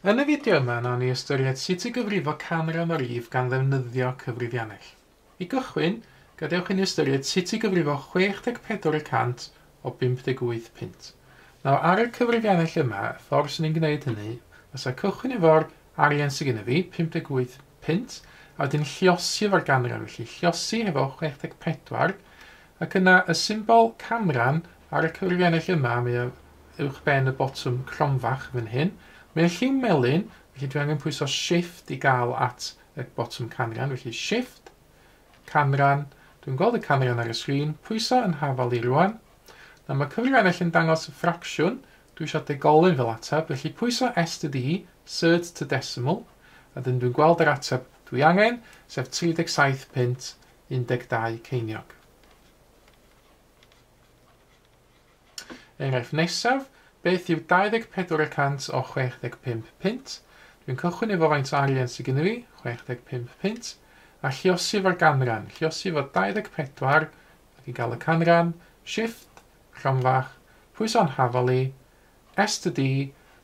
Yn y fideo yma, nawn ni ystyried sut i gyfrifo canran o rif gan ddefnyddio cyfrifiannell. I gychwyn, gadewch i ni ystyried sut i gyfrifo 64% o 58 pint. Nawr, ar y cyfrifiannell yma, ffordd sy'n ni'n gwneud hynny, fysa cychwyn efo'r arian sy'n gyda fi, 58 pint, a wedyn lliosi efo'r ganran, felly lliosi efo 64, ac yna y symbol camran ar y cyfrifiannell yma, mae uwch ben y botwm cromfach fan hyn, Mae'r lliw melyn, felly dwi angen pwyso shift i gael at y bottom canran, felly shift, canran, dwi'n gweld y canran ar y sgrin, pwyso yn hafal i rwan. Na mae cyfrif ennill yn dangos ffracsiwn, dwi eisiau degolyn fel ateb, felly pwyso S to D, cert to decimal, a dyn dwi'n gweld yr ateb dwi angen, sef 37.12 ceiniog. Enghraifft nesaf, Beth yw 24% o 65 pint? Dwi'n cychwyn efo faint o arian sydd gynnu fi, 65 pint, a lliosif ar ganran. Lliosif o 24 ac i gael y canran, shift, rhamfach, pwyso'n hafoli, S to D,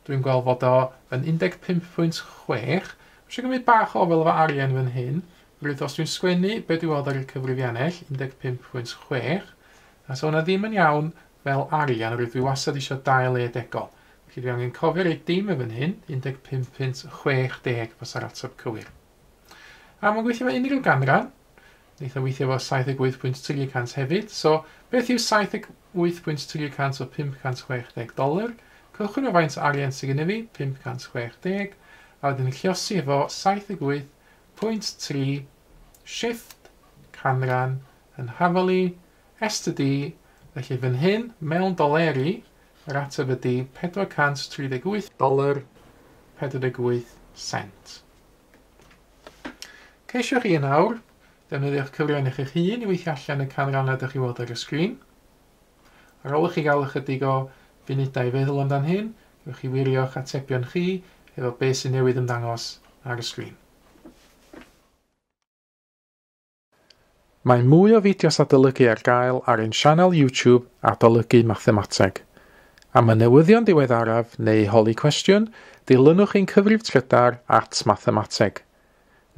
dwi'n gweld fod o yn 15.6. Rwy'n gymryd bach o fel efo arian fan hyn. Rwy'n os dwi'n sgwennu beth dwi'n weld ar y cyfrifiannell, 15.6. A so hwnna ddim yn iawn, fel arian rwydd dwi wastad eisiau dael edegol. Felly dwi angen cofio ei dim efo'n hyn, 15.60 pint ar fysa'r ateb cywir. A mae'n gweithio fe unrhyw ganran, wnaeth o weithio fo 78.300 hefyd, so beth yw 78.300 o 560 dolar? Cylchwn o faint arian sydd gen i fi, 560, a wedyn lliosi efo 78.3 shift canran yn hafoli, S to D, Felly fan hyn, mewn doleri, yr ateb ydy 438 dolar 48 cent. Ceisiwch chi yn awr, defnyddio'ch cyfrion eich hun i weithio allan y canrannau ydych chi weld ar y sgrin. Ar ôl i chi gael ychydig o funudau feddwl amdan hyn, gewch chi wirio'ch atebion chi efo beth sy'n newydd ymddangos ar y sgrin. Mae mwy o fideos adolygu ar gael ar ein sianel YouTube Adolygu Mathemateg. Am y newyddion diweddaraf neu holi cwestiwn, dilynwch ein cyfrif trydar at mathemateg.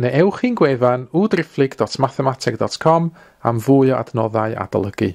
Neu ewch i'n gwefan www.mathemateg.com am fwy o adnoddau adolygu.